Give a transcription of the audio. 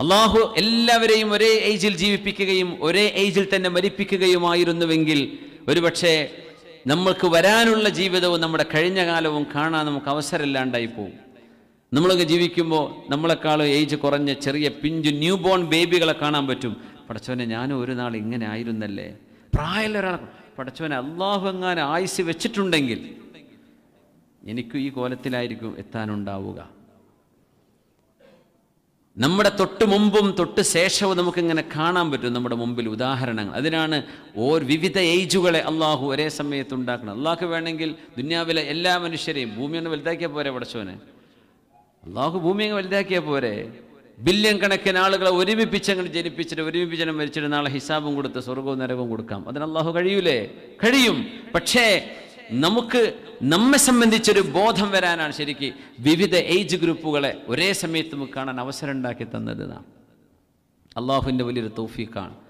അള്ളാഹു എല്ലാവരെയും ഒരേ ഏജിൽ ജീവിപ്പിക്കുകയും ഒരേ ഏജിൽ തന്നെ മരിപ്പിക്കുകയുമായിരുന്നുവെങ്കിൽ ഒരുപക്ഷെ നമ്മൾക്ക് വരാനുള്ള ജീവിതവും നമ്മുടെ കഴിഞ്ഞ കാലവും കാണാൻ നമുക്ക് അവസരമില്ലാണ്ടായി പോകും നമ്മളൊക്കെ ജീവിക്കുമ്പോൾ നമ്മളെക്കാൾ ഏജ് കുറഞ്ഞ ചെറിയ പിഞ്ചു ന്യൂ ബോൺ ബേബികളെ കാണാൻ പറ്റും. പടച്ചവനെ ഞാനും ഒരു നാൾ ഇങ്ങനെ ആയിരുന്നല്ലേ? പ്രായമുള്ള ഒരാൾ പടച്ചവനെ അള്ളാഹു എങ്ങാനും ആയുസ് വെച്ചിട്ടുണ്ടെങ്കിൽ എനിക്കും ഈ കോലത്തിലായിരിക്കും എത്താനുണ്ടാവുക. നമ്മുടെ തൊട്ട് മുമ്പും തൊട്ട് ശേഷവും നമുക്കിങ്ങനെ കാണാൻ പറ്റും നമ്മുടെ മുമ്പിൽ ഉദാഹരണങ്ങൾ. അതിനാണ് ഓർ വിവിധ ഏജുകളെ അള്ളാഹു ഒരേ സമയത്ത് ഉണ്ടാക്കണം. അള്ളാഹു വേണമെങ്കിൽ ദുന്യാവിലെ എല്ലാ മനുഷ്യരെയും ഭൂമി ഒന്ന് വലുതാക്കിയാൽ പോരെ പഠിച്ചവന് അള്ളാഹു ഭൂമി അങ്ങ് വലുതാക്കിയാൽ പോരെ? ബില്യൺ കണക്കിന് ആളുകളെ ഒരുമിപ്പിച്ച് അങ്ങോട്ട് ജനിപ്പിച്ചിട്ട് ഒരുമിപ്പിച്ചിട്ട് മരിച്ചിട്ട് നാളെ ഹിസാബും കൊടുത്ത് സ്വർഗവും നരകവും കൊടുക്കാം. അതിന് അള്ളാഹു കഴിയൂലേ? കഴിയും. പക്ഷേ നമുക്ക് നമ്മെ സംബന്ധിച്ചൊരു ബോധം വരാനാണ് ശരിക്ക് വിവിധ ഏജ് ഗ്രൂപ്പുകളെ ഒരേ സമയത്ത് നമുക്ക് കാണാൻ അവസരം ഉണ്ടാക്കി തന്നത് നാം. അള്ളാഹുവിന്റെ വലിയൊരു തൗഫീഖാണ്.